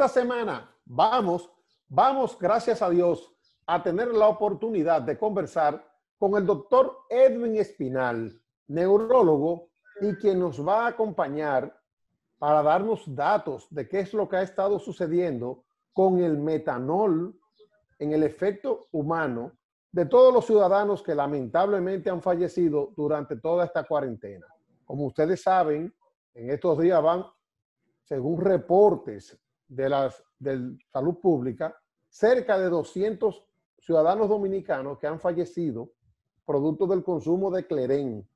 esta semana vamos, vamos, gracias a Dios, a tener la oportunidad de conversar con el doctor Edwin Espinal, neurólogo, y quien nos va a acompañar para darnos datos de qué es lo que ha estado sucediendo con el metanol en el efecto humano de todos los ciudadanos que lamentablemente han fallecido durante toda esta cuarentena. Como ustedes saben, en estos días van, según reportes de la de salud pública, cerca de 200 ciudadanos dominicanos que han fallecido producto del consumo de cleren.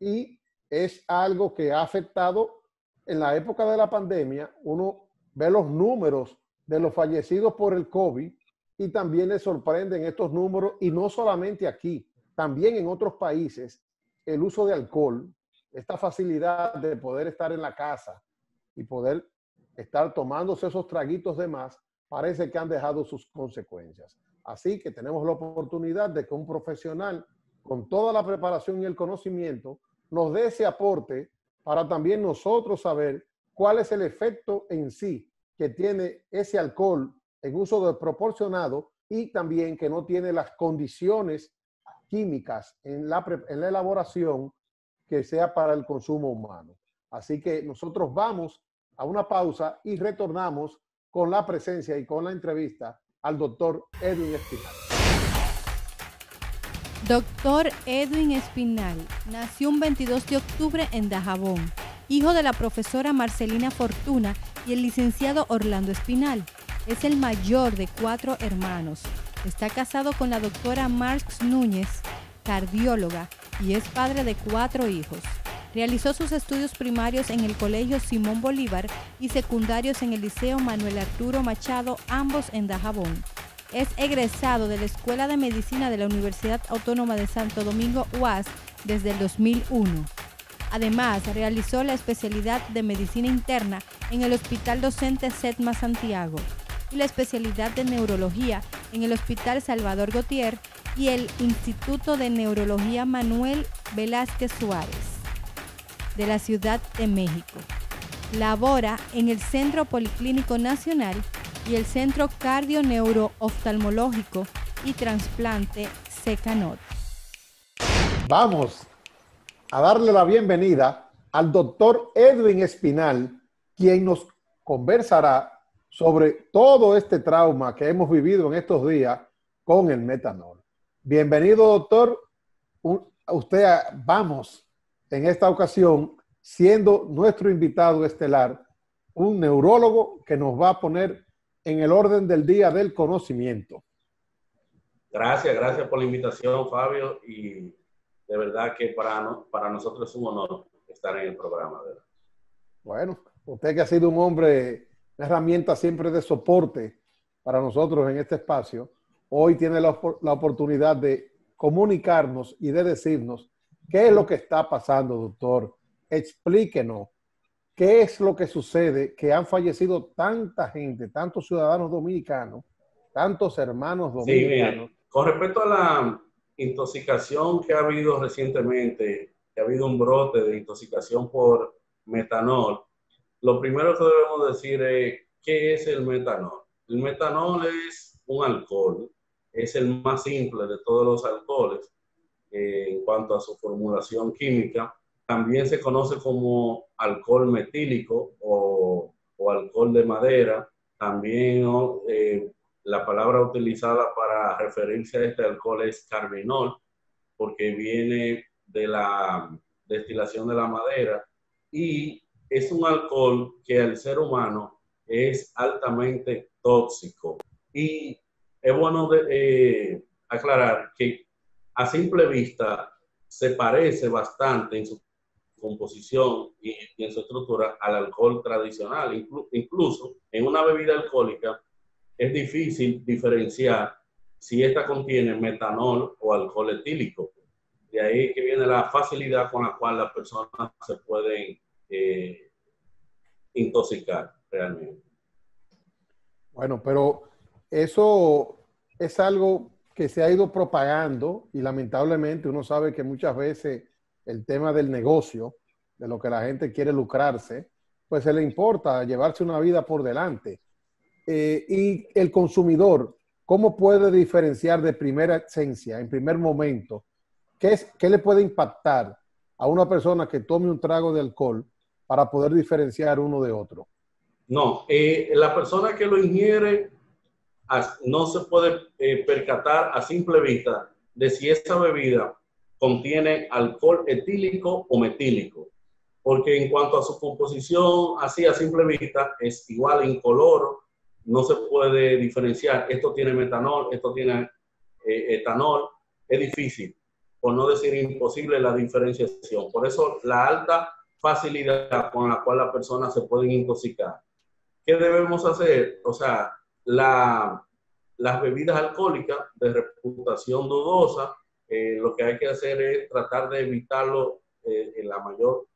Y es algo que ha afectado en la época de la pandemia. Uno ve los números de los fallecidos por el COVID y también le sorprenden estos números, y no solamente aquí, también en otros países, el uso de alcohol, esta facilidad de poder estar en la casa y poder estar tomándose esos traguitos de más, parece que han dejado sus consecuencias. Así que tenemos la oportunidad de que un profesional con toda la preparación y el conocimiento nos dé ese aporte para también nosotros saber cuál es el efecto en sí que tiene ese alcohol en uso desproporcionado y también que no tiene las condiciones químicas en la, en la elaboración que sea para el consumo humano. Así que nosotros vamos a una pausa y retornamos con la presencia y con la entrevista al doctor Edwin Espinal. Doctor Edwin Espinal nació un 22 de octubre en Dajabón, hijo de la profesora Marcelina Fortuna y el licenciado Orlando Espinal. Es el mayor de cuatro hermanos. Está casado con la doctora Marx Núñez, cardióloga, y es padre de cuatro hijos. Realizó sus estudios primarios en el Colegio Simón Bolívar y secundarios en el Liceo Manuel Arturo Machado, ambos en Dajabón. Es egresado de la Escuela de Medicina de la Universidad Autónoma de Santo Domingo UAS desde el 2001. Además, realizó la especialidad de Medicina Interna en el Hospital Docente SETMA Santiago y la especialidad de neurología en el Hospital Salvador Gautier y el Instituto de Neurología Manuel Velázquez Suárez de la Ciudad de México. Labora en el Centro Policlínico Nacional y el Centro Cardio Oftalmológico y Transplante Secanot. Vamos a darle la bienvenida al doctor Edwin Espinal, quien nos conversará sobre todo este trauma que hemos vivido en estos días con el metanol. Bienvenido, doctor. usted, vamos, en esta ocasión, siendo nuestro invitado estelar, un neurólogo que nos va a poner en el orden del día del conocimiento. Gracias, gracias por la invitación, Fabio, y de verdad que para, para nosotros es un honor estar en el programa. Bueno, usted que ha sido un hombre una herramienta siempre de soporte para nosotros en este espacio, hoy tiene la, la oportunidad de comunicarnos y de decirnos qué es lo que está pasando, doctor. Explíquenos qué es lo que sucede, que han fallecido tanta gente, tantos ciudadanos dominicanos, tantos hermanos dominicanos. con respecto a la intoxicación que ha habido recientemente, que ha habido un brote de intoxicación por metanol, lo primero que debemos decir es, ¿qué es el metanol? El metanol es un alcohol, es el más simple de todos los alcoholes en cuanto a su formulación química. También se conoce como alcohol metílico o, alcohol de madera. También eh, la palabra utilizada para referirse a este alcohol es carbinol, porque viene de la destilación de la madera. Y es un alcohol que al ser humano es altamente tóxico. Y es bueno eh, aclarar que a simple vista se parece bastante en su composición y, en su estructura al alcohol tradicional. incluso en una bebida alcohólica es difícil diferenciar si esta contiene metanol o alcohol etílico. De ahí que viene la facilidad con la cual las personas se pueden eh, intoxicar realmente. Bueno, pero eso es algo que se ha ido propagando y lamentablemente uno sabe que muchas veces el tema del negocio, de lo que la gente quiere lucrarse, pues se le importa llevarse una vida por delante. eh, y el consumidor, ¿cómo puede diferenciar de primera esencia, en primer momento, qué, es, qué le puede impactar a una persona que tome un trago de alcohol para poder diferenciar uno de otro? No, eh, la persona que lo ingiere no se puede eh, percatar a simple vista de si esa bebida contiene alcohol etílico o metílico, porque en cuanto a su composición, así a simple vista, es igual incoloro, no se puede diferenciar, esto tiene metanol, esto tiene eh, etanol, es difícil, por no decir imposible la diferenciación. Por eso la alta facilidad con la cual las personas se pueden intoxicar. ¿Qué debemos hacer? O sea, la, las bebidas alcohólicas de reputación dudosa, eh, lo que hay que hacer es tratar de evitarlo eh, en la mayor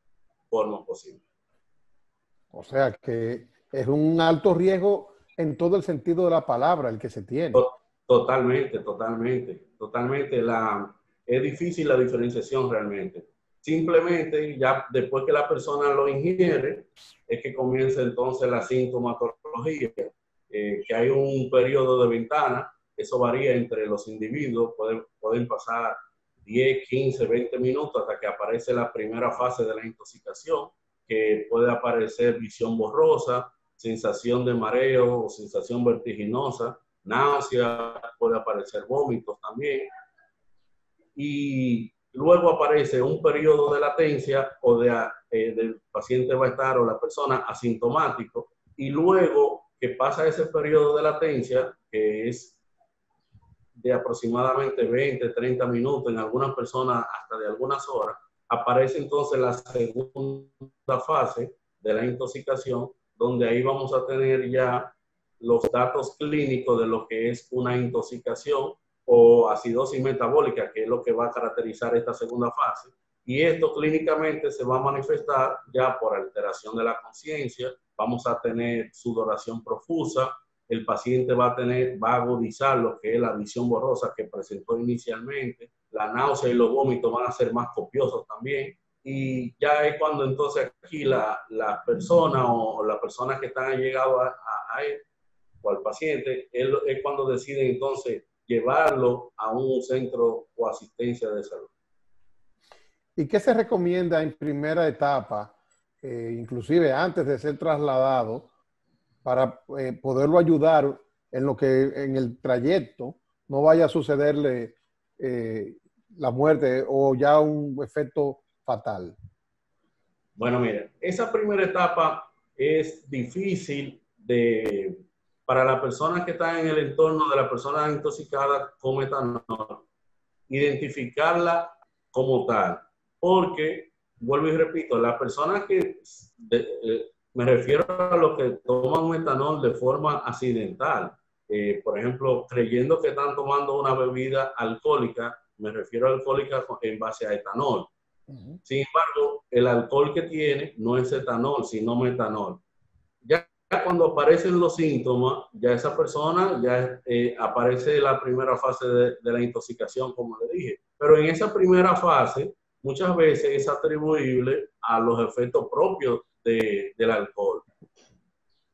forma posible. O sea que es un alto riesgo en todo el sentido de la palabra el que se tiene. Totalmente, totalmente, totalmente. La, es difícil la diferenciación realmente. Simplemente ya después que la persona lo ingiere, es que comienza entonces la sintomatología, eh, que hay un periodo de ventana, eso varía entre los individuos, pueden, pueden pasar 10, 15, 20 minutos hasta que aparece la primera fase de la intoxicación, que puede aparecer visión borrosa, sensación de mareo o sensación vertiginosa, náusea, puede aparecer vómitos también. Y Luego aparece un periodo de latencia o de, eh, del paciente va a estar o la persona asintomático y luego que pasa ese periodo de latencia, que es de aproximadamente 20, 30 minutos, en algunas personas hasta de algunas horas, aparece entonces la segunda fase de la intoxicación, donde ahí vamos a tener ya los datos clínicos de lo que es una intoxicación o acidosis metabólica, que es lo que va a caracterizar esta segunda fase. Y esto clínicamente se va a manifestar ya por alteración de la conciencia, vamos a tener sudoración profusa, el paciente va a tener, va a agudizar lo que es la visión borrosa que presentó inicialmente, la náusea y los vómitos van a ser más copiosos también, y ya es cuando entonces aquí la, la persona o, la persona que están llegado a, a, él o al paciente, es cuando deciden entonces llevarlo a un centro o asistencia de salud. ¿Y qué se recomienda en primera etapa, eh, inclusive antes de ser trasladado, para eh, poderlo ayudar en lo que en el trayecto no vaya a sucederle eh, la muerte o ya un efecto fatal? Bueno, mire, esa primera etapa es difícil de, para las personas que están en el entorno de la persona intoxicada con metanol, identificarla como tal. Porque, vuelvo y repito, las personas que, eh, me refiero a los que toman metanol de forma accidental, eh, por ejemplo, creyendo que están tomando una bebida alcohólica, me refiero a alcohólica en base a etanol. Sin embargo, el alcohol que tiene no es etanol, sino metanol. Ya cuando aparecen los síntomas, ya esa persona ya eh, aparece la primera fase de, la intoxicación, como le dije. Pero en esa primera fase, muchas veces es atribuible a los efectos propios del alcohol.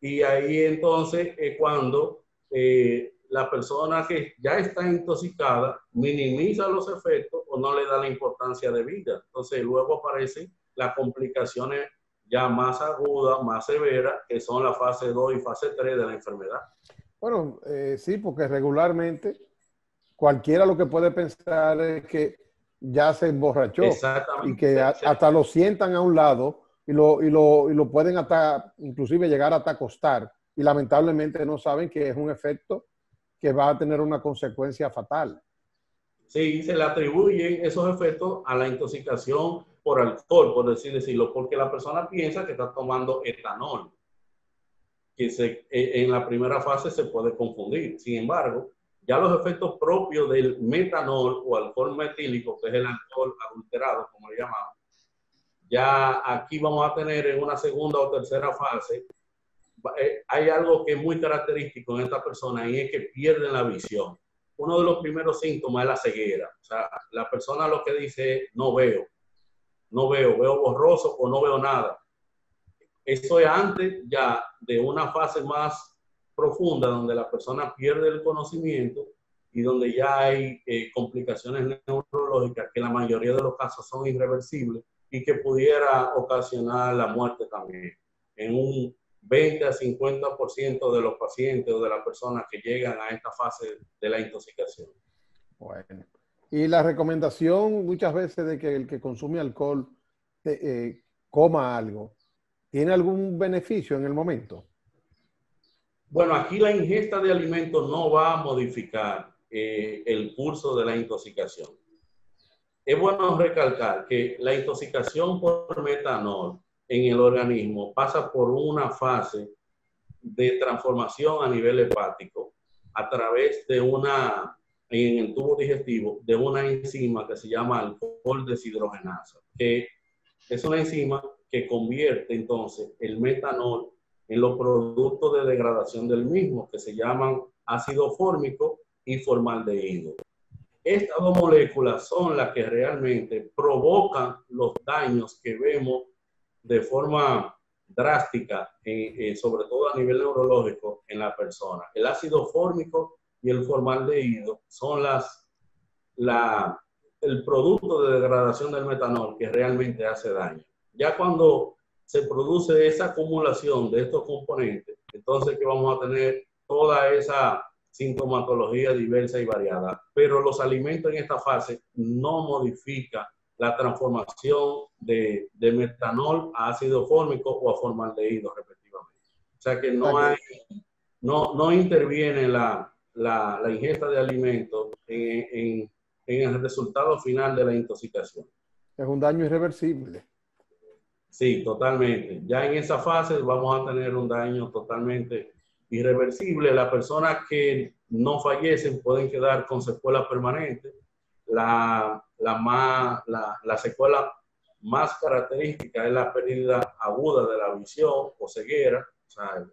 Y ahí entonces es cuando eh, la persona que ya está intoxicada minimiza los efectos o no le da la importancia de vida. Entonces luego aparecen las complicaciones ya más aguda, más severa, que son la fase 2 y fase 3 de la enfermedad. Bueno, eh, sí, porque regularmente cualquiera lo que puede pensar es que ya se emborrachó y que hasta lo sientan a un lado y lo, y, lo, y lo pueden hasta, inclusive llegar hasta acostar y lamentablemente no saben que es un efecto que va a tener una consecuencia fatal. Sí, se le atribuyen esos efectos a la intoxicación por alcohol, por decir decirlo, porque la persona piensa que está tomando etanol, que se, e, en la primera fase se puede confundir. Sin embargo, ya los efectos propios del metanol o alcohol metílico, que es el alcohol adulterado, como le llamamos, ya aquí vamos a tener en una segunda o tercera fase, eh, hay algo que es muy característico en esta persona y es que pierden la visión. Uno de los primeros síntomas es la ceguera. O sea, la persona lo que dice no veo no veo, veo borroso o no veo nada. Eso es antes ya de una fase más profunda donde la persona pierde el conocimiento y donde ya hay eh, complicaciones neurológicas que la mayoría de los casos son irreversibles y que pudiera ocasionar la muerte también en un 20 a 50% de los pacientes o de las personas que llegan a esta fase de la intoxicación. Bueno, y la recomendación muchas veces de que el que consume alcohol eh, coma algo, ¿tiene algún beneficio en el momento? Bueno, aquí la ingesta de alimentos no va a modificar eh, el curso de la intoxicación. Es bueno recalcar que la intoxicación por metanol en el organismo pasa por una fase de transformación a nivel hepático a través de una, en el tubo digestivo, de una enzima que se llama alcohol deshidrogenasa, que es una enzima que convierte entonces el metanol en los productos de degradación del mismo, que se llaman ácido fórmico y formaldehído. Estas dos moléculas son las que realmente provocan los daños que vemos de forma drástica, eh, sobre todo a nivel neurológico, en la persona. El ácido fórmico y el formaldehído son las, la, el producto de degradación del metanol que realmente hace daño. Ya cuando se produce esa acumulación de estos componentes, entonces que vamos a tener toda esa sintomatología diversa y variada. Pero los alimentos en esta fase no modifican la transformación de, de, metanol a ácido fórmico o a formaldehído, respectivamente. O sea que no hay, no, no interviene la, la, la ingesta de alimentos en, en, en, el resultado final de la intoxicación. Es un daño irreversible. Sí, totalmente. Ya en esa fase vamos a tener un daño totalmente irreversible. Las personas que no fallecen pueden quedar con secuelas permanentes la, la, más, la, la secuela más característica es la pérdida aguda de la visión o ceguera. O sea,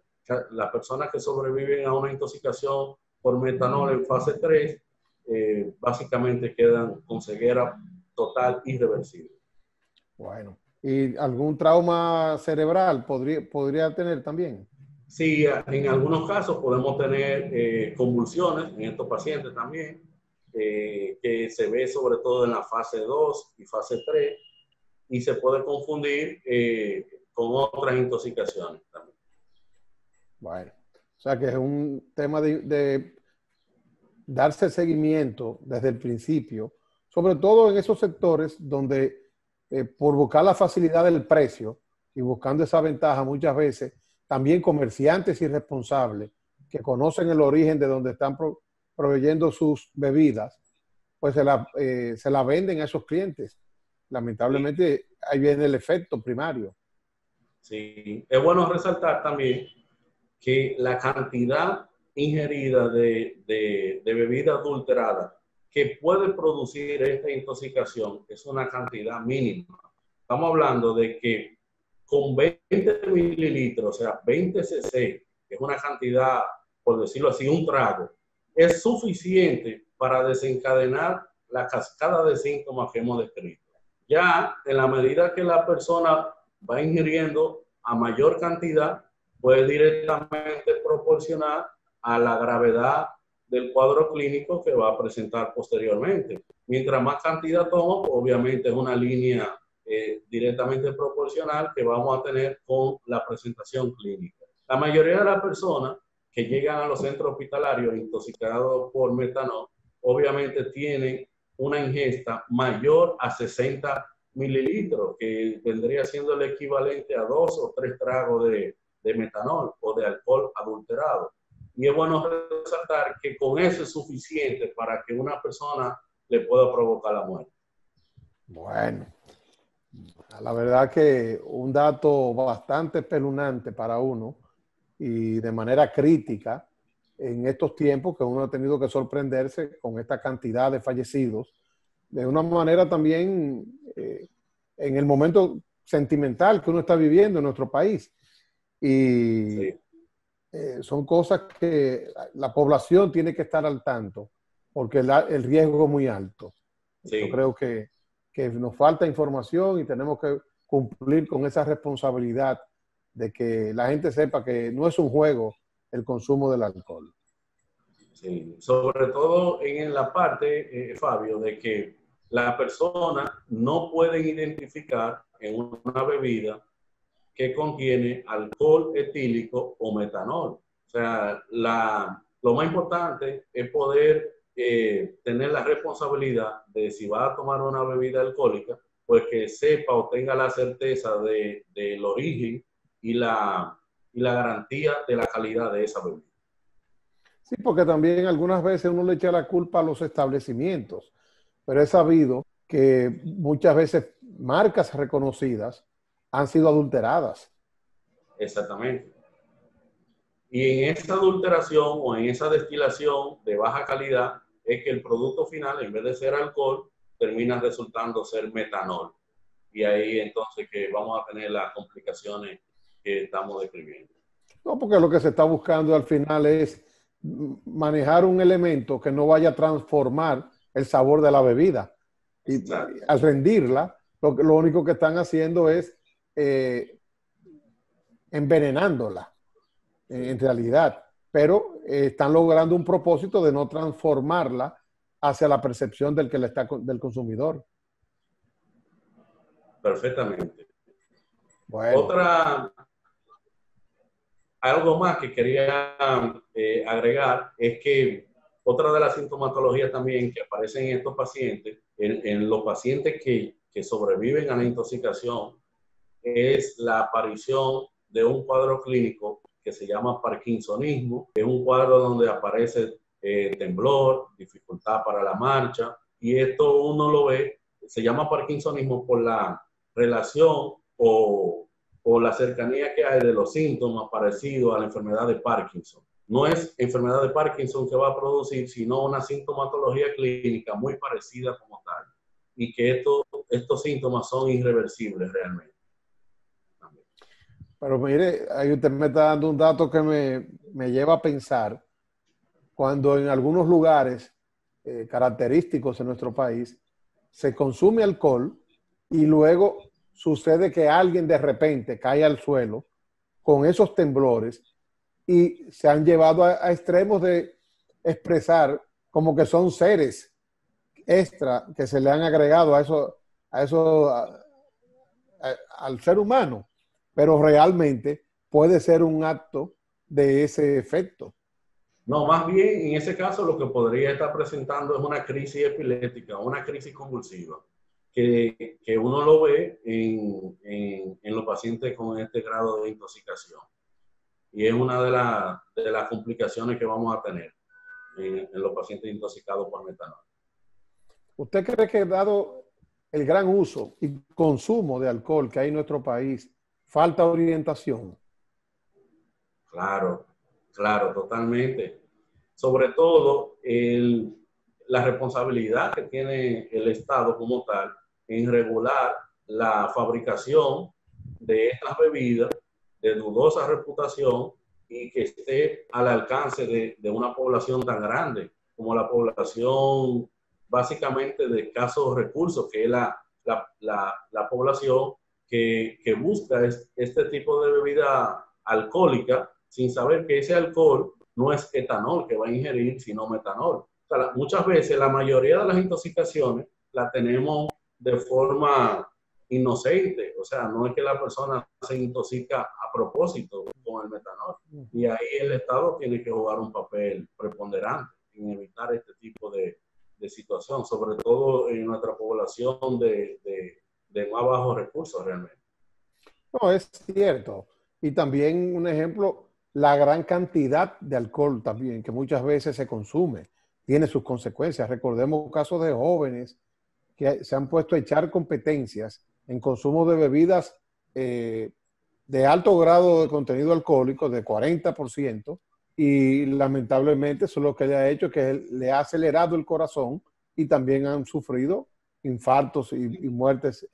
las personas que sobreviven a una intoxicación por metanol en fase 3 eh, básicamente quedan con ceguera total irreversible. Bueno, ¿y algún trauma cerebral podría, podría tener también? Sí, en algunos casos podemos tener eh, convulsiones en estos pacientes también. Eh, que se ve sobre todo en la fase 2 y fase 3 y se puede confundir eh, con otras intoxicaciones también. Bueno, o sea que es un tema de, darse seguimiento desde el principio, sobre todo en esos sectores donde eh, por buscar la facilidad del precio y buscando esa ventaja muchas veces, también comerciantes irresponsables que conocen el origen de donde están proveyendo sus bebidas, pues se la, eh, se la venden a esos clientes. Lamentablemente, ahí viene el efecto primario. Sí, es bueno resaltar también que la cantidad ingerida de, de, de bebida adulterada que puede producir esta intoxicación es una cantidad mínima. Estamos hablando de que con 20 mililitros, o sea, 20 cc, que es una cantidad, por decirlo así, un trago, es suficiente para desencadenar la cascada de síntomas que hemos descrito. Ya en la medida que la persona va ingiriendo a mayor cantidad, puede directamente proporcionar a la gravedad del cuadro clínico que va a presentar posteriormente. Mientras más cantidad toma, pues, obviamente es una línea eh, directamente proporcional que vamos a tener con la presentación clínica. La mayoría de las personas que llegan a los centros hospitalarios intoxicados por metanol, obviamente tienen una ingesta mayor a 60 mililitros, que vendría siendo el equivalente a dos o tres tragos de, de metanol o de alcohol adulterado. Y es bueno resaltar que con eso es suficiente para que una persona le pueda provocar la muerte. Bueno, la verdad que un dato bastante espeluznante para uno y de manera crítica en estos tiempos que uno ha tenido que sorprenderse con esta cantidad de fallecidos, de una manera también eh, en el momento sentimental que uno está viviendo en nuestro país. Y eh, son cosas que la población tiene que estar al tanto, porque el riesgo es muy alto. Yo creo que, que nos falta información y tenemos que cumplir con esa responsabilidad de que la gente sepa que no es un juego el consumo del alcohol. Sí, sobre todo en la parte, eh, Fabio, de que la persona no puede identificar en una bebida que contiene alcohol etílico o metanol. O sea, la, lo más importante es poder eh, tener la responsabilidad de si va a tomar una bebida alcohólica, pues que sepa o tenga la certeza del de, origen y la, y la garantía de la calidad de esa bebida. Sí, porque también algunas veces uno le echa la culpa a los establecimientos, pero he sabido que muchas veces marcas reconocidas han sido adulteradas. Exactamente. Y en esa adulteración o en esa destilación de baja calidad es que el producto final, en vez de ser alcohol, termina resultando ser metanol. Y ahí entonces que vamos a tener las complicaciones que estamos describiendo. No, porque lo que se está buscando al final es manejar un elemento que no vaya a transformar el sabor de la bebida. Y al rendirla, lo, lo único que están haciendo es eh, envenenándola, en realidad. Pero eh, están logrando un propósito de no transformarla hacia la percepción del que le está del consumidor. Perfectamente. Otra, algo más que quería eh, agregar es que otra de las sintomatologías también que aparecen en estos pacientes, en, los pacientes que, que, sobreviven a la intoxicación, es la aparición de un cuadro clínico que se llama Parkinsonismo, que es un cuadro donde aparece eh, temblor, dificultad para la marcha, y esto uno lo ve, se llama Parkinsonismo por la relación o o la cercanía que hay de los síntomas parecidos a la enfermedad de Parkinson. No es enfermedad de Parkinson que va a producir, sino una sintomatología clínica muy parecida como tal. Y que estos, estos síntomas son irreversibles realmente. Pero mire, ahí usted me está dando un dato que me, me lleva a pensar cuando en algunos lugares eh, característicos en nuestro país se consume alcohol y luego sucede que alguien de repente cae al suelo con esos temblores y se han llevado a, extremos de expresar como que son seres extra que se le han agregado a eso, a eso, al ser humano, pero realmente puede ser un acto de ese efecto. No, más bien en ese caso lo que podría estar presentando es una crisis epiléptica, una crisis convulsiva que, que uno lo ve en, en, los pacientes con este grado de intoxicación. Y es una de, de las complicaciones que vamos a tener en, los pacientes intoxicados por metanol. ¿Usted cree que dado el gran uso y consumo de alcohol que hay en nuestro país, falta orientación? Claro, claro, totalmente. Sobre todo el, la responsabilidad que tiene el Estado como tal en regular la fabricación de estas bebidas de dudosa reputación y que esté al alcance de, de una población tan grande como la población básicamente de escasos recursos, que es la, la, la, la población que, busca este tipo de bebida alcohólica sin saber que ese alcohol no es etanol que va a ingerir, sino metanol. Muchas veces la mayoría de las intoxicaciones la tenemos de forma inocente, o sea, no es que la persona se intoxica a propósito con el metanol. Y ahí el Estado tiene que jugar un papel preponderante en evitar este tipo de, situación, sobre todo en nuestra población de, de más bajos recursos realmente. No, es cierto. Y también un ejemplo, la gran cantidad de alcohol también, que muchas veces se consume, tiene sus consecuencias. Recordemos casos de jóvenes que se han puesto a echar competencias en consumo de bebidas eh, de alto grado de contenido alcohólico, de 40%, y lamentablemente eso es lo que le ha hecho que le ha acelerado el corazón y también han sufrido infartos y, y muertes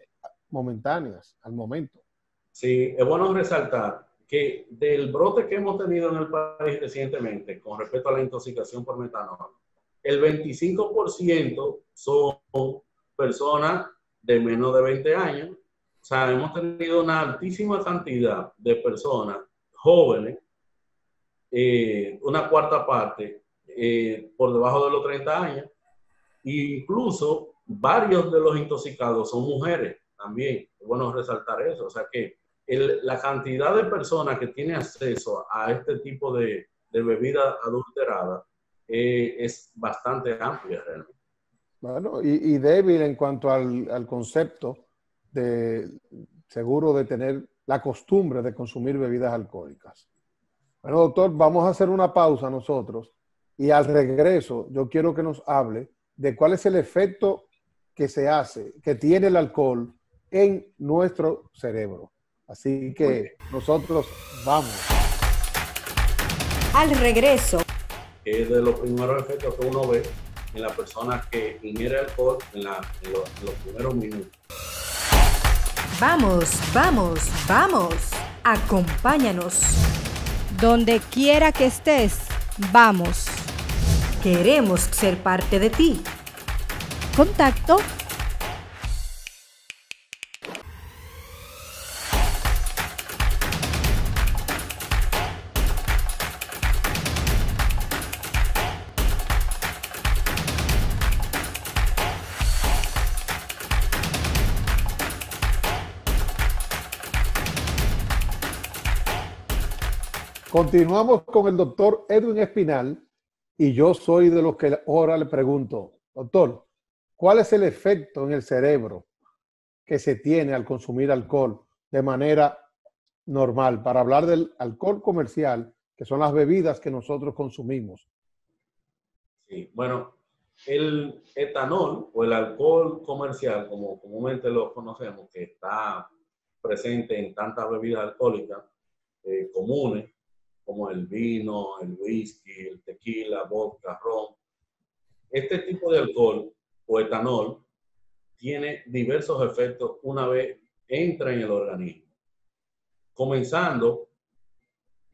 momentáneas al momento. Sí, es bueno resaltar que del brote que hemos tenido en el país recientemente con respecto a la intoxicación por metanol, el 25% son personas de menos de 20 años. O sea, hemos tenido una altísima cantidad de personas jóvenes eh, una cuarta parte eh, por debajo de los 30 años. E incluso varios de los intoxicados son mujeres también. Es bueno resaltar eso. O sea que la cantidad de personas que tiene acceso a este tipo de, de bebida adulterada eh, es bastante amplia realmente. Bueno, y, débil en cuanto al, al, concepto de seguro de tener la costumbre de consumir bebidas alcohólicas. Bueno, doctor, vamos a hacer una pausa nosotros y al regreso yo quiero que nos hable de cuál es el efecto que se hace, que tiene el alcohol en nuestro cerebro. Así que nosotros vamos. Al regreso. Es de los primeros efectos que uno ve en la persona que ingiere alcohol en, la, en, los, primeros minutos. Vamos, vamos, vamos. Acompáñanos. Donde quiera que estés, vamos. Queremos ser parte de ti. Contacto Continuamos con el doctor Edwin Espinal y yo soy de los que ahora le pregunto, doctor, ¿cuál es el efecto en el cerebro que se tiene al consumir alcohol de manera normal? Para hablar del alcohol comercial, que son las bebidas que nosotros consumimos. Sí, bueno, el etanol o el alcohol comercial, como comúnmente lo conocemos, que está presente en tantas bebidas alcohólicas eh, comunes, como el vino, el whisky, el tequila, vodka, ron. Este tipo de alcohol o etanol tiene diversos efectos una vez entra en el organismo. Comenzando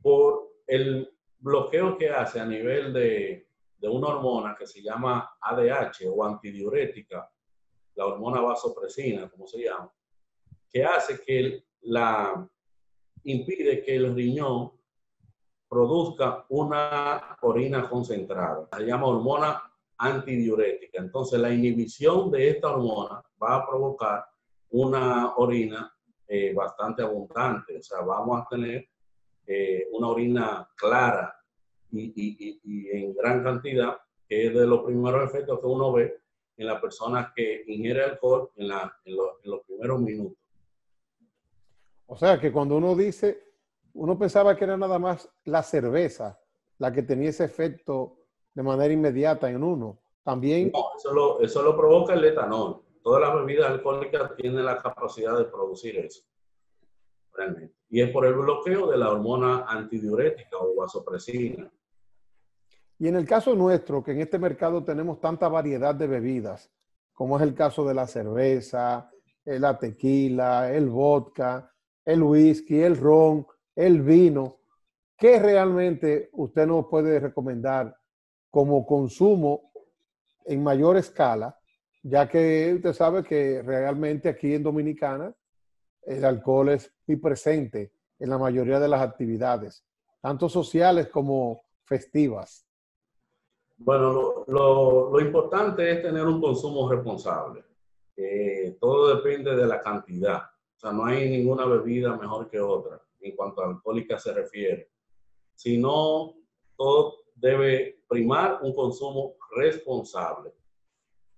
por el bloqueo que hace a nivel de, de una hormona que se llama ADH o antidiurética, la hormona vasopresina, como se llama, que hace que la impide que el riñón produzca una orina concentrada. Se llama hormona antidiurética. Entonces, la inhibición de esta hormona va a provocar una orina eh, bastante abundante. O sea, vamos a tener eh, una orina clara y, en gran cantidad, que es de los primeros efectos que uno ve en la persona que ingiere alcohol en, en los primeros minutos. O sea, que cuando uno dice uno pensaba que era nada más la cerveza la que tenía ese efecto de manera inmediata en uno. También... No, eso lo, eso lo provoca el etanol. Todas las bebidas alcohólicas tienen la capacidad de producir eso. Realmente. Y es por el bloqueo de la hormona antidiurética o vasopresina. Y en el caso nuestro, que en este mercado tenemos tanta variedad de bebidas, como es el caso de la cerveza, la tequila, el vodka, el whisky, el ron, el vino, ¿qué realmente usted nos puede recomendar como consumo en mayor escala? Ya que usted sabe que realmente aquí en Dominicana el alcohol es muy presente en la mayoría de las actividades, tanto sociales como festivas. Bueno, lo, importante es tener un consumo responsable. todo depende de la cantidad. O sea, no hay ninguna bebida mejor que otra en cuanto a alcohólica se refiere, sino todo debe primar un consumo responsable.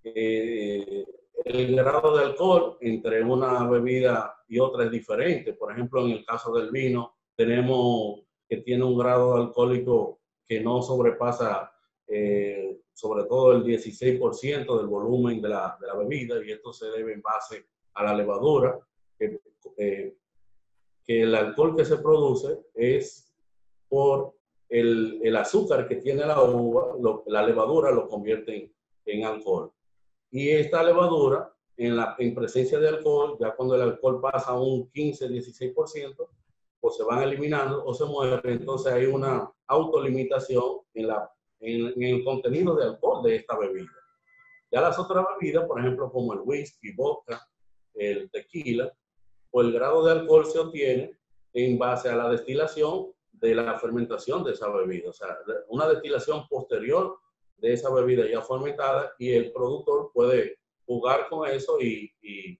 Eh, el grado de alcohol entre una bebida y otra es diferente. Por ejemplo, en el caso del vino, tenemos que tiene un grado alcohólico que no sobrepasa eh, sobre todo el 16% del volumen de la, de la, bebida y esto se debe en base a la levadura eh, que el alcohol que se produce es por el, el azúcar que tiene la uva, la levadura lo convierte en, alcohol. Y esta levadura, en, la, en presencia de alcohol, ya cuando el alcohol pasa a un 15-16%, pues se van eliminando o se mueren. Entonces hay una autolimitación en, la, en, en el contenido de alcohol de esta bebida. Ya las otras bebidas, por ejemplo, como el whisky, vodka, el tequila, o el grado de alcohol se obtiene en base a la destilación de la fermentación de esa bebida, o sea, una destilación posterior de esa bebida ya fermentada y el productor puede jugar con eso y, y,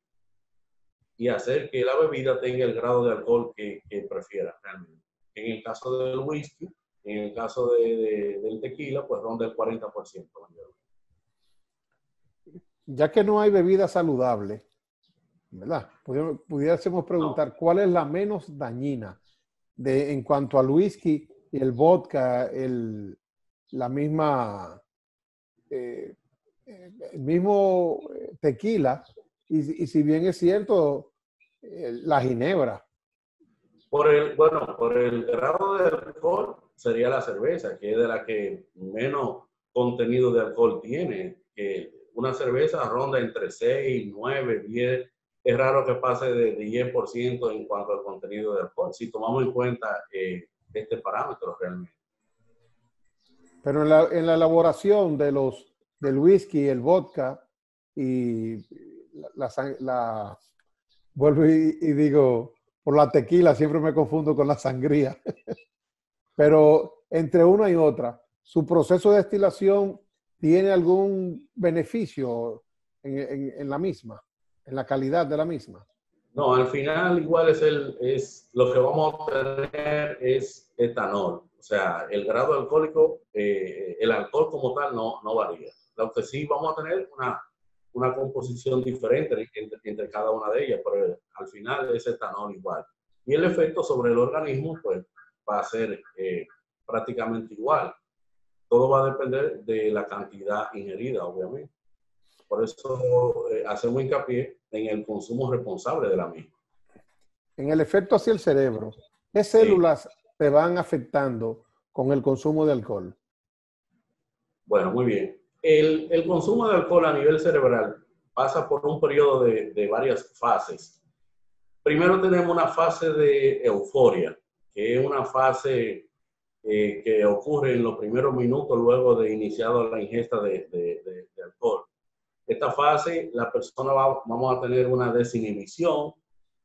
hacer que la bebida tenga el grado de alcohol que, prefiera realmente. En el caso del whisky, en el caso de, del tequila, pues ronda el 40%. Ya que no hay bebida saludable, ¿verdad? Pudiésemos preguntar cuál es la menos dañina de, en cuanto al whisky y el vodka, el, la misma, eh, el mismo eh, tequila, y, si bien es cierto, eh, la ginebra. Por el, bueno, por el grado de alcohol sería la cerveza, que es de la que menos contenido de alcohol tiene. Que una cerveza ronda entre 6, 9, 10 es raro que pase de, 10% en cuanto al contenido de alcohol, si tomamos en cuenta eh, este parámetro realmente. Pero en la, elaboración de los, del whisky, el vodka y la, la, vuelvo y, digo, por la tequila siempre me confundo con la sangría. Pero entre una y otra, ¿su proceso de destilación tiene algún beneficio en, en la misma? En la calidad de la misma? No, al final igual es, el, es lo que vamos a obtener es etanol. O sea, el grado alcohólico, eh, el alcohol como tal no, no varía. Lo que sí vamos a tener una, una composición diferente entre, cada una de ellas, pero al final es etanol igual. Y el efecto sobre el organismo, pues, va a ser eh, prácticamente igual. Todo va a depender de la cantidad ingerida, obviamente. Por eso eh, hacemos hincapié en el consumo responsable de la misma. En el efecto hacia el cerebro, ¿qué células te van afectando con el consumo de alcohol? Bueno, muy bien. El, el consumo de alcohol a nivel cerebral pasa por un periodo de, de varias fases. Primero tenemos una fase de euforia, que es una fase eh, que ocurre en los primeros minutos luego de iniciado la ingesta de, de, de alcohol. Esta fase, la persona va, vamos a tener una desinhibición,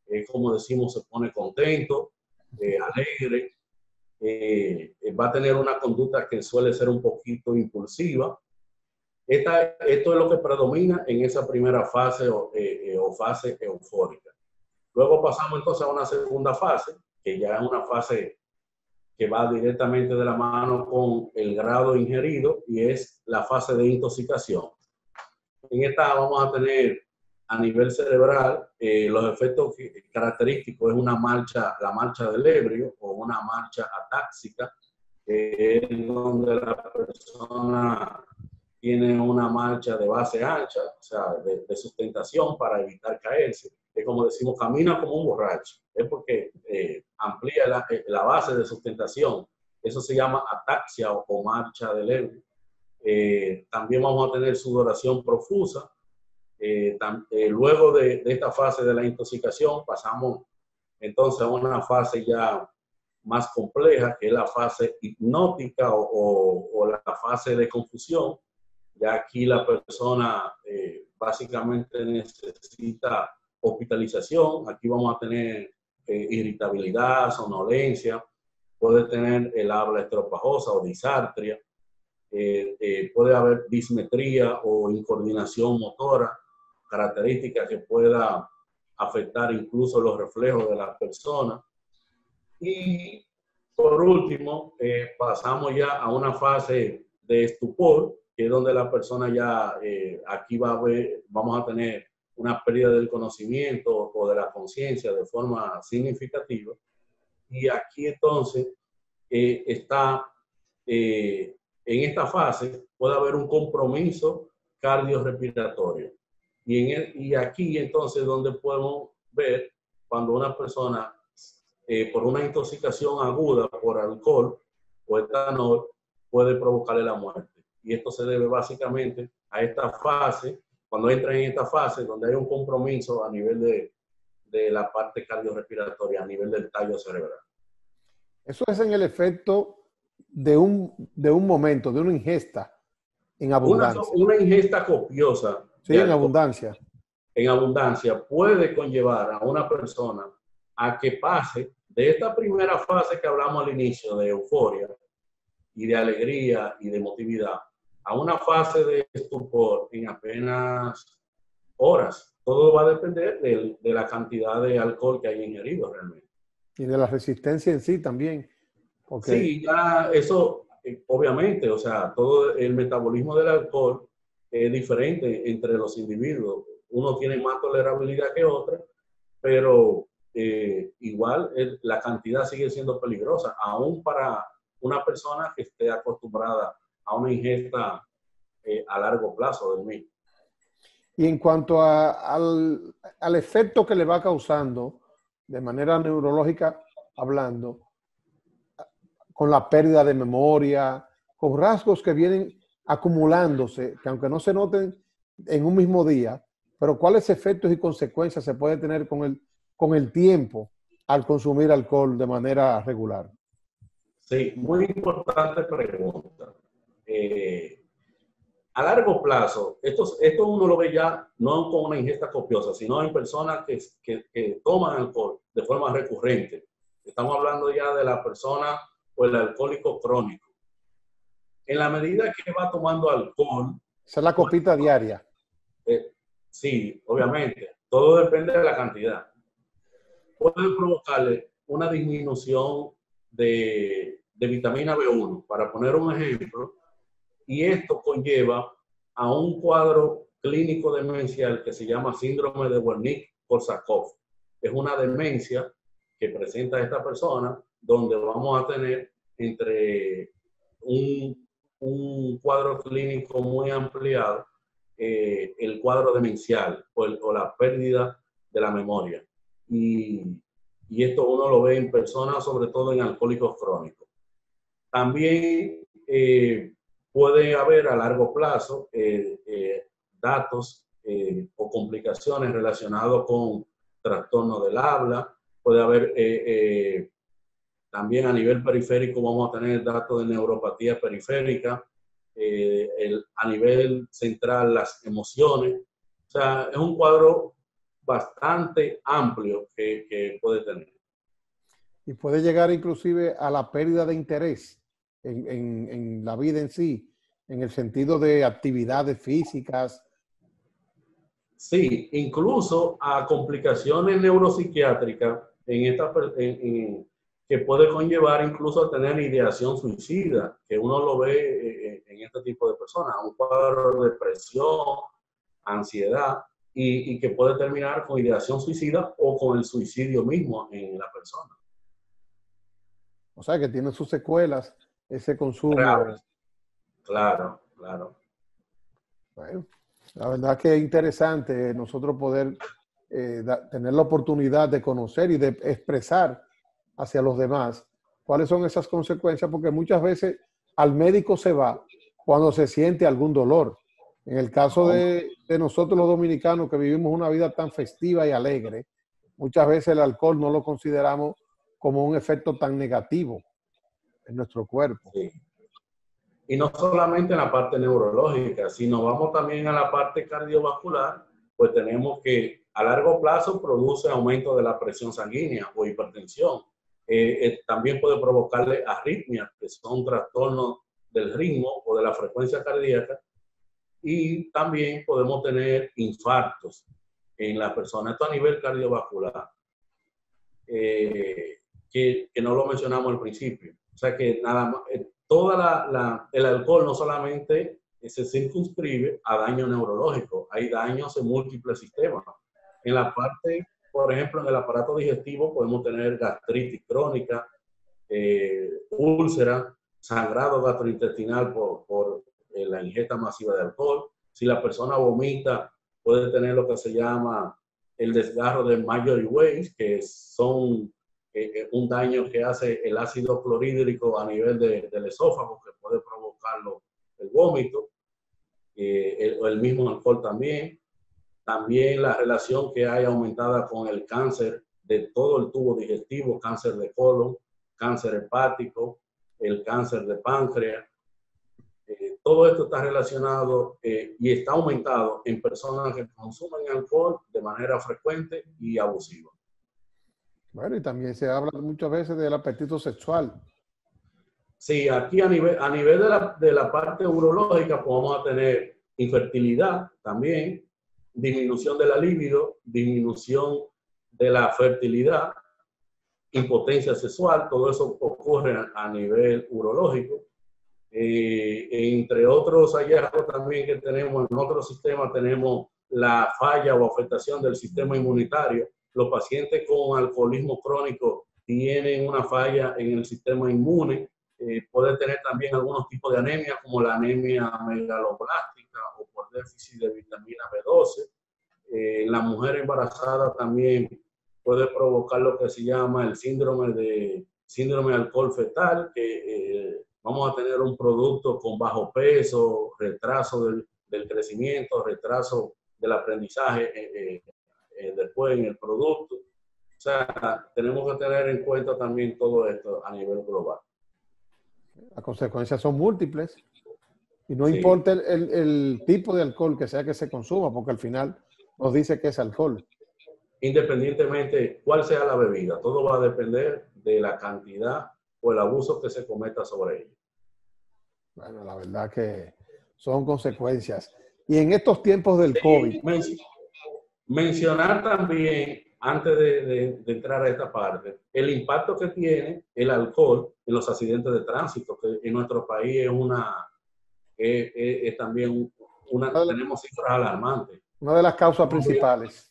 eh, como decimos, se pone contento, eh, alegre, eh, va a tener una conducta que suele ser un poquito impulsiva. Esta, esto es lo que predomina en esa primera fase o, o fase eufórica. Luego pasamos entonces a una segunda fase, que ya es una fase que va directamente de la mano con el grado ingerido y es la fase de intoxicación. En esta vamos a tener a nivel cerebral eh, los efectos característicos es una marcha, la marcha del ebrio o una marcha atáxica, es donde la persona tiene una marcha de base ancha, o sea, de, sustentación para evitar caerse. Es como decimos, camina como un borracho. Es porque eh, amplía la, eh, la, base de sustentación. Eso se llama ataxia o, o marcha del ebrio. Eh, también vamos a tener sudoración profusa. Eh, eh, luego de, esta fase de la intoxicación pasamos entonces a una fase ya más compleja, que es la fase hipnótica o, la fase de confusión. Ya aquí la persona básicamente necesita hospitalización. Aquí vamos a tener irritabilidad, somnolencia, puede tener el habla estropajosa o disartria. Eh, eh, puede haber dismetría o incoordinación motora, característica que pueda afectar incluso los reflejos de la persona. Y por último, eh, pasamos ya a una fase de estupor, que es donde la persona ya aquí va a ver, vamos a tener una pérdida del conocimiento o de la conciencia de forma significativa. Y aquí entonces está en esta fase puede haber un compromiso cardiorrespiratorio. Y, en y aquí entonces donde podemos ver cuando una persona eh, por una intoxicación aguda por alcohol o etanol puede provocarle la muerte. Y esto se debe básicamente a esta fase, cuando entra en esta fase donde hay un compromiso a nivel de, de la parte cardiorrespiratoria, a nivel del tallo cerebral. Eso es en el efecto de un, de un momento, de una ingesta en abundancia. Una, ingesta copiosa. Sí, en abundancia. En abundancia puede conllevar a una persona a que pase de esta primera fase que hablamos al inicio, de euforia y de alegría y de emotividad, a una fase de estupor en apenas horas. Todo va a depender de, de la cantidad de alcohol que hay ingerido realmente. Y de la resistencia en sí también. Sí, ya eso, eh, obviamente, o sea, todo el metabolismo del alcohol es diferente entre los individuos. Uno tiene más tolerabilidad que otro, pero eh, igual la cantidad sigue siendo peligrosa, aún para una persona que esté acostumbrada a una ingesta eh, a largo plazo del mismo. Y en cuanto al, al, efecto que le va causando de manera neurológica hablando, con la pérdida de memoria, con rasgos que vienen acumulándose, que aunque no se noten en un mismo día, pero cuáles efectos y consecuencias se puede tener con el, con el tiempo al consumir alcohol de manera regular. Sí, muy importante pregunta. Eh, a largo plazo, esto, esto uno lo ve ya no con una ingesta copiosa, sino en personas que, que, que toman alcohol de forma recurrente. Estamos hablando ya de la persona o el alcohólico crónico. En la medida que va tomando alcohol... Esa es la copita diaria. Eh, sí, obviamente. Todo depende de la cantidad. Puede provocarle una disminución de, de vitamina B1, para poner un ejemplo, y esto conlleva a un cuadro clínico demencial que se llama síndrome de Wernicke-Korsakoff. Es una demencia que presenta esta persona donde vamos a tener entre un, un cuadro clínico muy ampliado, eh, el cuadro demencial o, la pérdida de la memoria. Y, y esto uno lo ve en personas, sobre todo en alcohólicos crónicos. También eh, puede haber a largo plazo eh, datos o complicaciones relacionados con trastorno del habla, puede haber también a nivel periférico vamos a tener datos de neuropatía periférica, el, a nivel central las emociones, o sea, es un cuadro bastante amplio que, que puede tener. Y puede llegar inclusive a la pérdida de interés en, la vida en sí, en el sentido de actividades físicas. Sí, incluso a complicaciones neuropsiquiátricas en esta, que puede conllevar incluso a tener ideación suicida, que uno lo ve eh, eh, en este tipo de personas, un cuadro de depresión, ansiedad, y, y, que puede terminar con ideación suicida o con el suicidio mismo en la persona. O sea, que tiene sus secuelas ese consumo. Claro, claro. Bueno, la verdad que es interesante nosotros poder eh, tener la oportunidad de conocer y de expresar hacia los demás cuáles son esas consecuencias, porque muchas veces al médico se va cuando se siente algún dolor. En el caso de, de nosotros los dominicanos que vivimos una vida tan festiva y alegre, muchas veces el alcohol no lo consideramos como un efecto tan negativo en nuestro cuerpo. Y no solamente en la parte neurológica, sino vamos también a la parte cardiovascular, pues tenemos que a largo plazo produce aumento de la presión sanguínea o hipertensión. Eh, eh, también puede provocarle arritmias, que son trastornos del ritmo o de la frecuencia cardíaca. Y también podemos tener infartos en la persona, esto a nivel cardiovascular, eh, que, que no lo mencionamos al principio. O sea que nada más, eh, toda la, el alcohol no solamente se circunscribe a daño neurológico, hay daños en múltiples sistemas. En la parte, por ejemplo, en el aparato digestivo podemos tener gastritis crónica, eh, úlcera, sangrado gastrointestinal por, por eh, la ingesta masiva de alcohol. Si la persona vomita, puede tener lo que se llama el desgarro de Major Ways, que son un daño que hace el ácido clorhídrico a nivel del esófago, que puede provocarlo el vómito, eh, el, mismo alcohol también. También la relación que hay aumentada con el cáncer de todo el tubo digestivo, cáncer de colon, cáncer hepático, el cáncer de páncreas. Eh, todo esto está relacionado eh, y está aumentado en personas que consumen alcohol de manera frecuente y abusiva. Bueno, y también se habla muchas veces del apetito sexual. Sí, aquí a nivel, a nivel de, la, de la parte urológica podemos tener infertilidad también, disminución de la libido, disminución de la fertilidad, impotencia sexual, todo eso ocurre a, nivel urológico. Eh, entre otros hallazgos también que tenemos en otro sistema, tenemos la falla o afectación del sistema inmunitario. Los pacientes con alcoholismo crónico tienen una falla en el sistema inmune. Eh, puede tener también algunos tipos de anemia, como la anemia megaloblástica déficit de vitamina B12. Eh, la mujer embarazada también puede provocar lo que se llama el síndrome de síndrome de alcohol fetal, que eh, vamos a tener un producto con bajo peso, retraso del, del crecimiento, retraso del aprendizaje eh, eh, después en el producto. O sea, tenemos que tener en cuenta también todo esto a nivel global. Las consecuencias son múltiples y no importa el, el, el, tipo de alcohol que sea que se consuma, porque al final nos dice que es alcohol. Independientemente cuál sea la bebida, todo va a depender de la cantidad o el abuso que se cometa sobre ella. Bueno, la verdad que son consecuencias. Y en estos tiempos del COVID. Men mencionar también, antes de, de, de, entrar a esta parte, el impacto que tiene el alcohol en los accidentes de tránsito, que en nuestro país es una, es, es, es también una, tenemos cifras alarmantes. Una de las causas principales.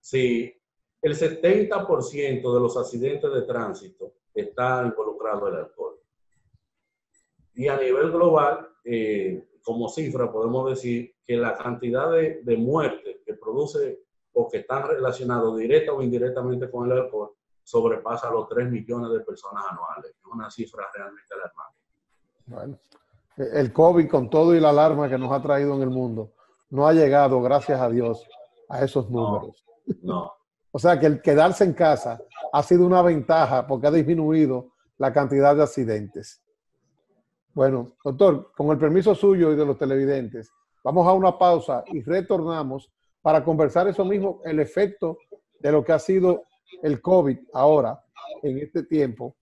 Sí, el 70% de los accidentes de tránsito está involucrado el alcohol. Y a nivel global, eh, como cifra, podemos decir que la cantidad de, de muertes que produce o que están relacionados directa o indirectamente con el alcohol sobrepasa los 3 millones de personas anuales. Es una cifra realmente alarmante. Bueno, el COVID con todo y la alarma que nos ha traído en el mundo no ha llegado, gracias a Dios, a esos números. No. no. o sea que el quedarse en casa ha sido una ventaja porque ha disminuido la cantidad de accidentes. Bueno, doctor, con el permiso suyo y de los televidentes, vamos a una pausa y retornamos para conversar eso mismo, el efecto de lo que ha sido el COVID ahora, en este tiempo,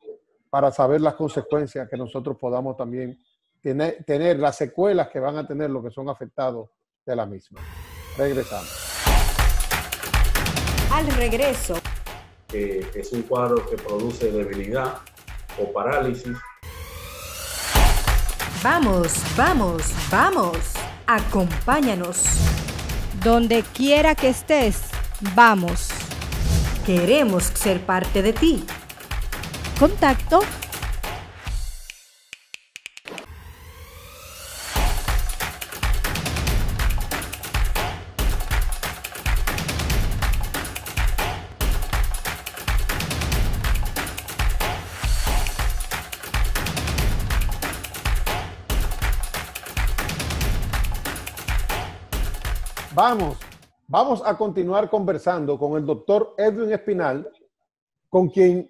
para saber las consecuencias que nosotros podamos también tener, tener las secuelas que van a tener los que son afectados de la misma. Regresamos. Al regreso. Eh, es un cuadro que produce debilidad o parálisis. Vamos, vamos, vamos. Acompáñanos. Donde quiera que estés, vamos. Queremos ser parte de ti. Contacto Vamos, vamos a continuar conversando con el doctor Edwin Espinal, con quien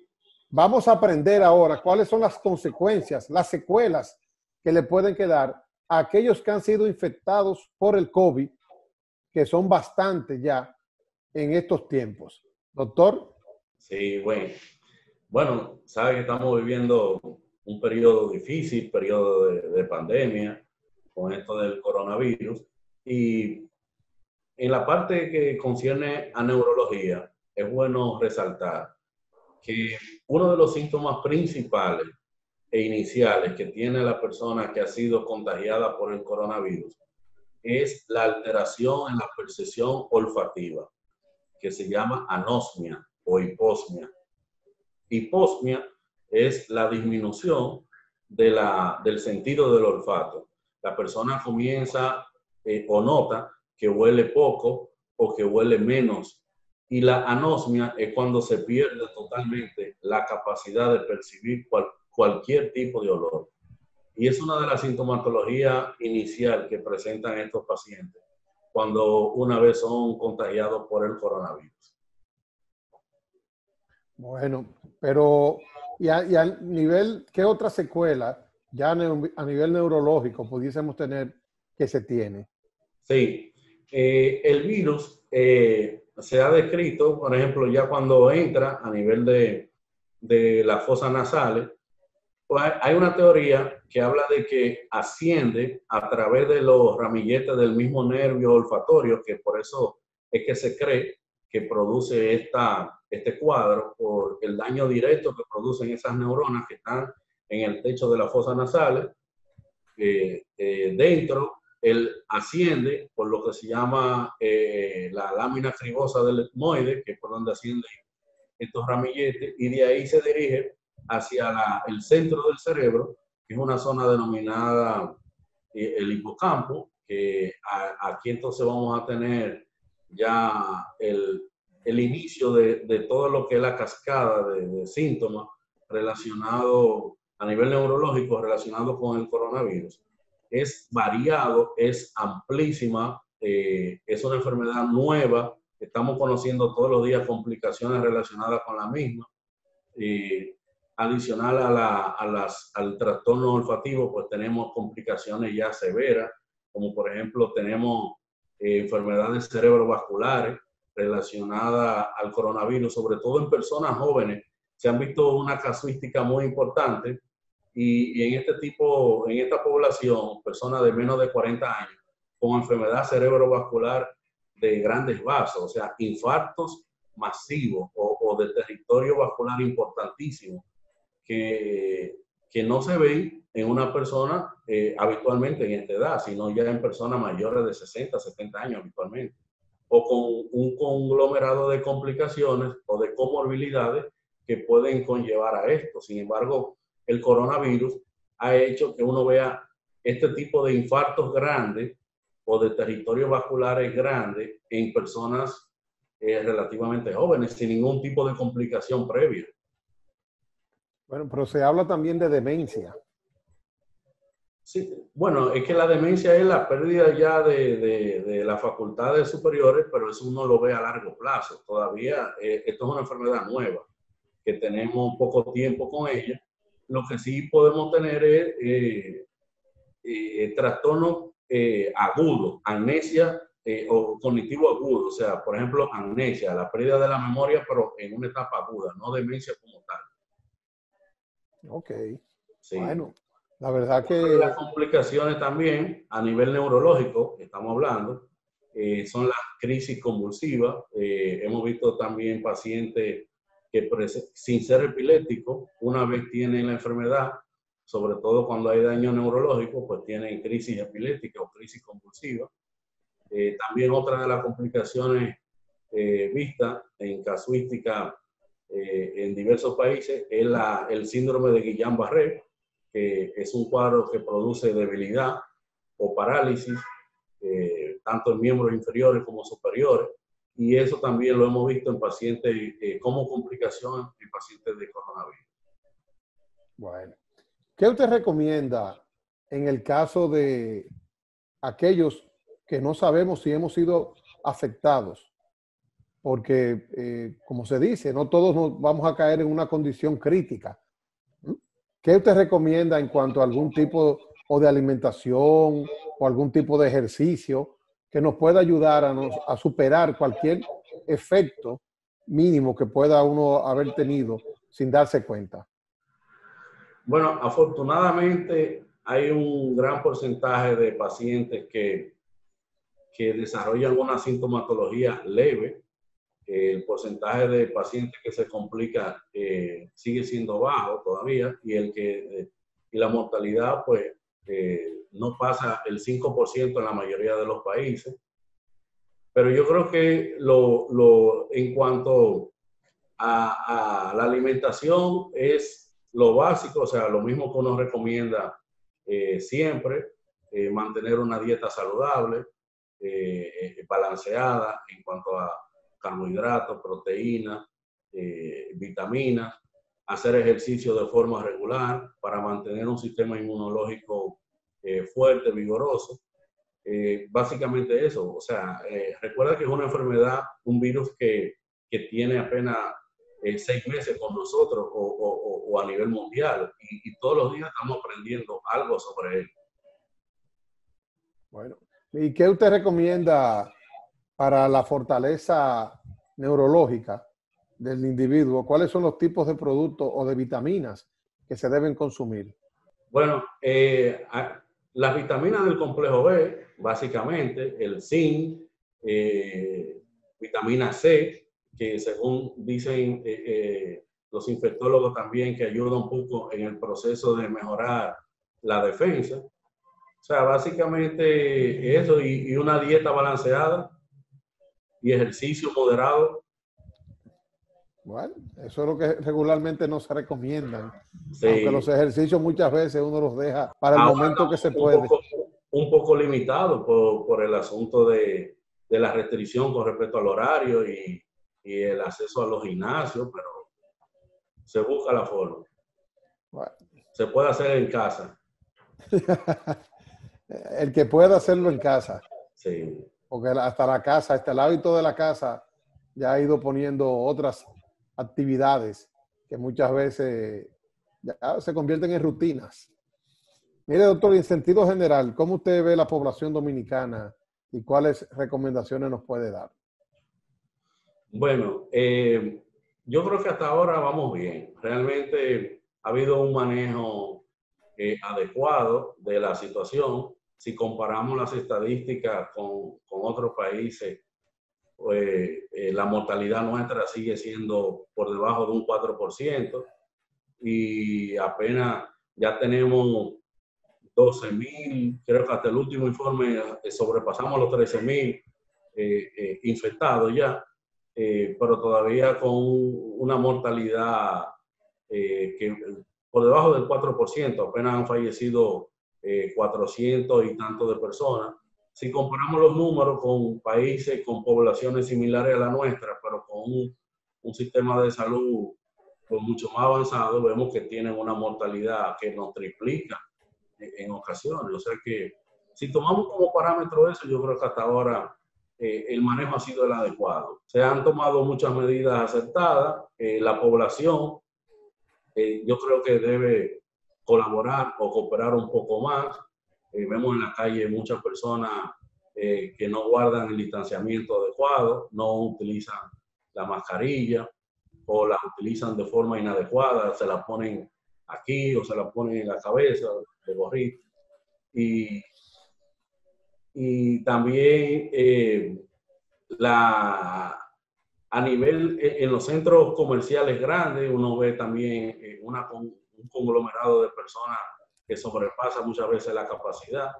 vamos a aprender ahora cuáles son las consecuencias, las secuelas que le pueden quedar a aquellos que han sido infectados por el COVID, que son bastantes ya en estos tiempos. Doctor. Sí, bueno. Bueno, sabe que estamos viviendo un periodo difícil, periodo de, de pandemia, con esto del coronavirus. Y en la parte que concierne a neurología, es bueno resaltar que uno de los síntomas principales e iniciales que tiene la persona que ha sido contagiada por el coronavirus es la alteración en la percepción olfativa, que se llama anosmia o hiposmia. Hiposmia es la disminución de la, del sentido del olfato. La persona comienza eh, o nota que huele poco o que huele menos. Y la anosmia es cuando se pierde totalmente la capacidad de percibir cual, cualquier tipo de olor. Y es una de las sintomatologías inicial que presentan estos pacientes cuando una vez son contagiados por el coronavirus. Bueno, pero y a, y a nivel, ¿qué otra secuela ya a nivel neurológico pudiésemos tener que se tiene? Sí, eh, el virus, eh, se ha descrito, por ejemplo, ya cuando entra a nivel de, de las fosas nasales, pues hay una teoría que habla de que asciende a través de los ramilletes del mismo nervio olfatorio, que por eso es que se cree que produce esta, este cuadro por el daño directo que producen esas neuronas que están en el techo de las fosas nasales. Eh, eh, dentro, él asciende por lo que se llama eh, la lámina cribosa del etmoide, que es por donde ascienden estos ramilletes, y de ahí se dirige hacia el centro del cerebro, que es una zona denominada el hipocampo, que aquí entonces vamos a tener ya el, inicio de, todo lo que es la cascada de, de síntomas relacionados a nivel neurológico relacionado con el coronavirus. Es variado, es amplísima, eh, es una enfermedad nueva, estamos conociendo todos los días complicaciones relacionadas con la misma. Eh, adicional a, la, a las, al trastorno olfativo, pues tenemos complicaciones ya severas, como por ejemplo tenemos eh, enfermedades cerebrovasculares relacionadas al coronavirus, sobre todo en personas jóvenes. Se han visto una casuística muy importante y, en este tipo, en esta población, personas de menos de 40 años con enfermedad cerebrovascular de grandes vasos, o sea, infartos masivos o, o de territorio vascular importantísimo, que, que, no se ven en una persona eh, habitualmente en esta edad, sino ya en personas mayores de 60, 70 años habitualmente, o con un conglomerado de complicaciones o de comorbilidades que pueden conllevar a esto. Sin embargo, el coronavirus ha hecho que uno vea este tipo de infartos grandes o de territorios vasculares grandes en personas eh, relativamente jóvenes, sin ningún tipo de complicación previa. Bueno, pero se habla también de demencia. Sí, bueno, es que la demencia es la pérdida ya de, de, de las facultades superiores, pero eso uno lo ve a largo plazo. Todavía, eh, esto es una enfermedad nueva, que tenemos poco tiempo con ella lo que sí podemos tener es eh, eh, trastorno eh, agudo, amnesia o cognitivo agudo, o sea, por ejemplo, amnesia, la pérdida de la memoria, pero en una etapa aguda, no demencia como tal. Ok. Bueno, la verdad que... Las complicaciones también a nivel neurológico, estamos hablando, son las crisis convulsivas. hemos visto también pacientes que sin ser epiléptico, una vez tienen la enfermedad, sobre todo cuando hay daño neurológico, pues tienen crisis epiléptica o crisis convulsiva. Eh, también otra de las complicaciones eh, vistas en casuística eh, en diversos países es la, el síndrome de Guillain-Barré, que es un cuadro que produce debilidad o parálisis, tanto en miembros inferiores como superiores, y eso también lo hemos visto en pacientes eh, como complicación en pacientes de coronavirus. Bueno, ¿qué usted recomienda en el caso de aquellos que no sabemos si hemos sido afectados? Porque, eh, como se dice, no todos nos vamos a caer en una condición crítica. ¿Qué usted recomienda en cuanto a algún tipo o de alimentación o algún tipo de ejercicio que nos pueda ayudar a, nos, a superar cualquier efecto mínimo que pueda uno haber tenido sin darse cuenta? Bueno, afortunadamente hay un gran porcentaje de pacientes que, que desarrollan una sintomatología leve. El porcentaje de pacientes que se complica eh, sigue siendo bajo todavía y, el que, eh, y la mortalidad pues eh, no pasa el 5% en la mayoría de los países. Pero yo creo que lo, lo en cuanto a, la alimentación es lo básico, o sea, lo mismo que uno recomienda eh, siempre, eh, mantener una dieta saludable, balanceada en cuanto a carbohidratos, proteínas, vitaminas, hacer ejercicio de forma regular para mantener un sistema inmunológico eh, fuerte, vigoroso. Eh, básicamente eso, o sea, eh, recuerda que es una enfermedad, un virus que, que tiene apenas seis meses con nosotros o, o, o a nivel mundial y, y, todos los días estamos aprendiendo algo sobre él. Bueno, ¿y qué usted recomienda para la fortaleza neurológica del individuo, ¿cuáles son los tipos de productos o de vitaminas que se deben consumir? Bueno, eh, las vitaminas del complejo B, básicamente, el zinc, eh, vitamina C, que según dicen eh, los infectólogos también, que ayuda un poco en el proceso de mejorar la defensa. O sea, básicamente eso y una dieta balanceada y ejercicio moderado bueno, eso es lo que regularmente no se recomiendan. Aunque los ejercicios muchas veces uno los deja para el momento que se puede. un poco limitado por, el asunto de, la restricción con respecto al horario y, el acceso a los gimnasios, pero se busca la forma. Se puede hacer en casa. el que pueda hacerlo en casa. Sí. Porque hasta la casa, hasta el hábito de la casa ya ha ido poniendo otras actividades que muchas veces se convierten en rutinas. Mire, doctor, en sentido general, ¿cómo usted ve la población dominicana y cuáles recomendaciones nos puede dar? Bueno, eh, yo creo que hasta ahora vamos bien. Realmente ha habido un manejo eh, adecuado de la situación. Si comparamos las estadísticas con, con otros países, pues, eh, la mortalidad nuestra sigue siendo por debajo de un 4% y apenas ya tenemos 12 mil, creo que hasta el último informe eh, sobrepasamos los 13 mil eh, infectados ya, pero todavía con una mortalidad que por debajo del 4%, apenas han fallecido 400 y tanto de personas si comparamos los números con países con poblaciones similares a la nuestra, pero con un, sistema de salud pues, mucho más avanzado, vemos que tienen una mortalidad que nos triplica en, ocasiones. O sea que si tomamos como parámetro eso, yo creo que hasta ahora eh, el manejo ha sido el adecuado. Se han tomado muchas medidas acertadas. Eh, la población, eh, yo creo que debe colaborar o cooperar un poco más. Eh, vemos en la calle muchas personas eh, que no guardan el distanciamiento adecuado, no utilizan la mascarilla o la utilizan de forma inadecuada, se la ponen aquí o se la ponen en la cabeza de gorrito. Y, y también eh, la, a nivel en los centros comerciales grandes, uno ve también un conglomerado de personas que sobrepasa muchas veces la capacidad,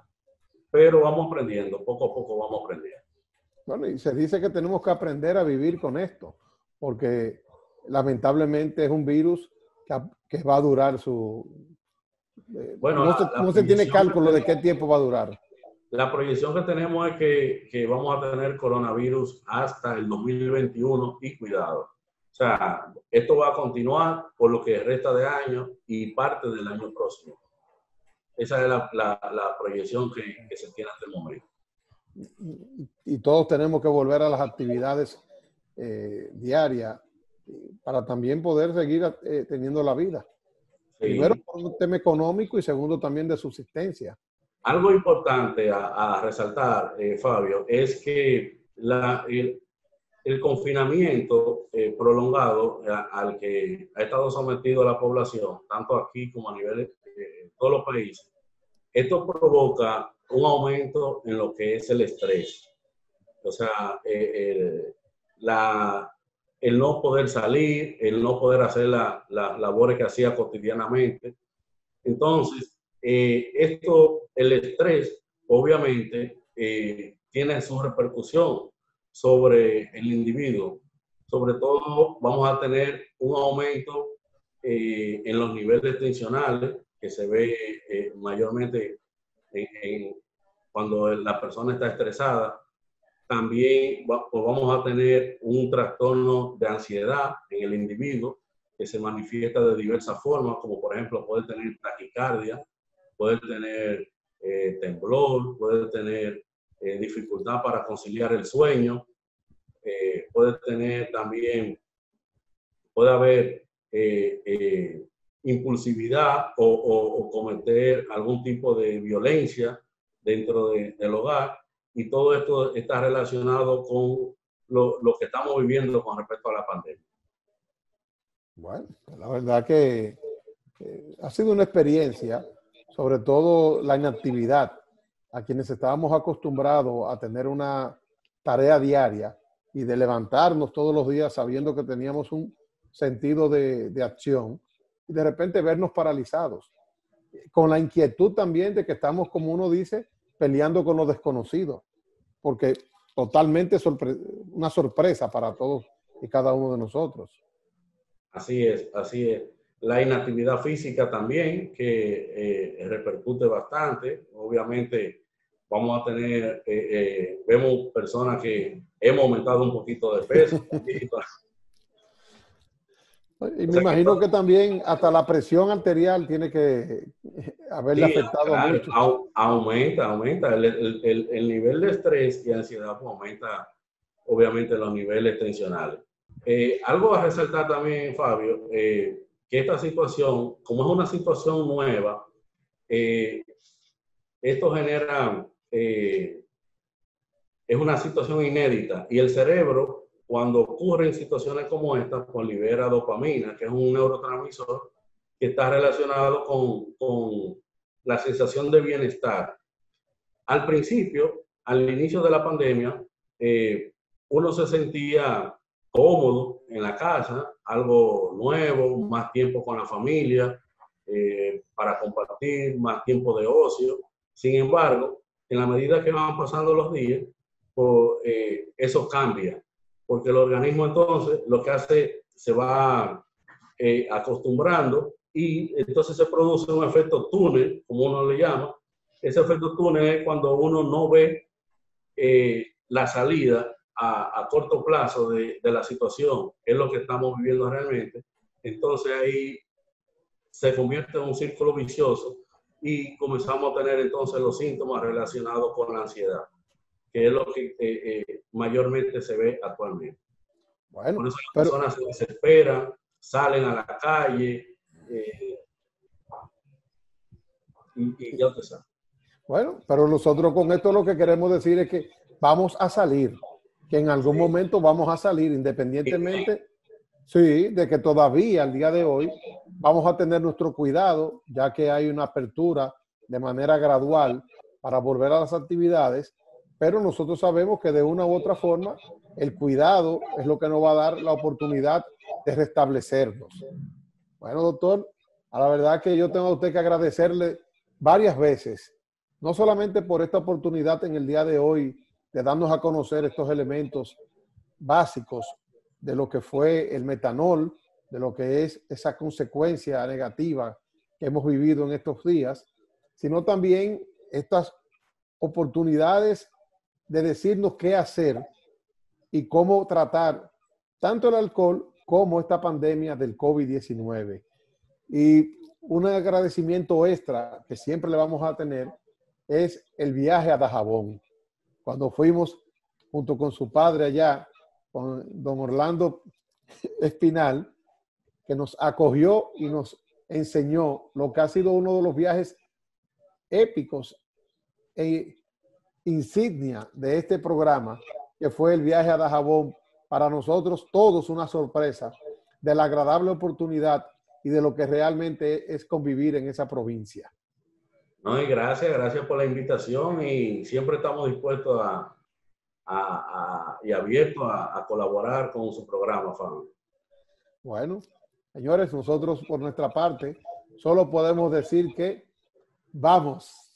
pero vamos aprendiendo, poco a poco vamos aprendiendo. Bueno, y se dice que tenemos que aprender a vivir con esto, porque lamentablemente es un virus que, va a durar su... Eh, bueno, no, se, tiene cálculo de qué tiempo va a durar. La proyección que tenemos es que, que, vamos a tener coronavirus hasta el 2021 y cuidado. O sea, esto va a continuar por lo que resta de año y parte del año próximo. Esa es la, la, proyección que, que, se tiene hasta el momento. Y, todos tenemos que volver a las actividades eh, diarias para también poder seguir eh, teniendo la vida. Primero por un tema económico y segundo también de subsistencia. Algo importante a, resaltar, eh, Fabio, es que la, el, el, confinamiento prolongado al que ha estado sometido la población, tanto aquí como a nivel todos los países, esto provoca un aumento en lo que es el estrés. O sea, eh, el, la, el no poder salir, el no poder hacer las labores que hacía cotidianamente. Entonces, eh, esto, el estrés, obviamente, eh, tiene su repercusión sobre el individuo. Sobre todo, vamos a tener un aumento en los niveles tensionales, que se ve eh, mayormente en, cuando la persona está estresada. También pues vamos a tener un trastorno de ansiedad en el individuo que se manifiesta de diversas formas, como por ejemplo puede tener taquicardia, puede tener eh, temblor, puede tener eh, dificultad para conciliar el sueño, puede tener también, puede haber impulsividad o, cometer algún tipo de violencia dentro del hogar. Y todo esto está relacionado con lo, lo que estamos viviendo con respecto a la pandemia. Bueno, la verdad que ha sido una experiencia, sobre todo la inactividad, a quienes estábamos acostumbrados a tener una tarea diaria y de levantarnos todos los días sabiendo que teníamos un sentido de, de acción y de repente vernos paralizados, con la inquietud también de que estamos, como uno dice, peleando con lo desconocido, porque totalmente una sorpresa para todos y cada uno de nosotros. Así es, así es. La inactividad física también, que eh, repercute bastante. Obviamente, vamos a tener, eh, eh, vemos personas que hemos aumentado un poquito de peso. Y me imagino que, también hasta la presión arterial tiene que haberle afectado mucho. Aumenta, aumenta. El, el, el, nivel de estrés y ansiedad pues, aumenta, obviamente, los niveles tensionales. Eh, algo a resaltar también, Fabio, eh, que esta situación, como es una situación nueva, eh, esto genera, es una situación inédita y el cerebro, cuando ocurren situaciones como esta, pues libera dopamina, que es un neurotransmisor que está relacionado con, con la sensación de bienestar. Al principio, al inicio de la pandemia, uno se sentía cómodo en la casa, algo nuevo, más tiempo con la familia, eh, para compartir, más tiempo de ocio. Sin embargo, en la medida que van pasando los días, pues, eh, eso cambia, porque el organismo entonces lo que hace se va eh, acostumbrando y entonces se produce un efecto túnel, como uno le llama. Ese efecto túnel es cuando uno no ve la salida a, corto plazo de, de, la situación, es lo que estamos viviendo realmente, entonces ahí se convierte en un círculo vicioso y comenzamos a tener entonces los síntomas relacionados con la ansiedad, que es lo que eh, eh, mayormente se ve actualmente. Bueno, Por eso las personas se desesperan, salen a la calle eh, y, y ya te sabes. Bueno, pero nosotros con esto lo que queremos decir es que vamos a salir que en algún momento vamos a salir, independientemente, sí, de que todavía al día de hoy vamos a tener nuestro cuidado, ya que hay una apertura de manera gradual para volver a las actividades, pero nosotros sabemos que de una u otra forma el cuidado es lo que nos va a dar la oportunidad de restablecernos. Bueno, doctor, a la verdad que yo tengo a usted que agradecerle varias veces, no solamente por esta oportunidad en el día de hoy de darnos a conocer estos elementos básicos de lo que fue el metanol, de lo que es esa consecuencia negativa que hemos vivido en estos días, sino también estas oportunidades de decirnos qué hacer y cómo tratar tanto el alcohol como esta pandemia del COVID-19. Y un agradecimiento extra que siempre le vamos a tener es el viaje a Dajabón cuando fuimos junto con su padre allá, con don Orlando Espinal, que nos acogió y nos enseñó lo que ha sido uno de los viajes épicos e insignia de este programa, que fue el viaje a Dajabón. Para nosotros todos una sorpresa de la agradable oportunidad y de lo que realmente es convivir en esa provincia. No, y gracias, gracias por la invitación y siempre estamos dispuestos a, a, y abiertos a, colaborar con su programa, Fabio. Bueno, señores, nosotros por nuestra parte solo podemos decir que vamos.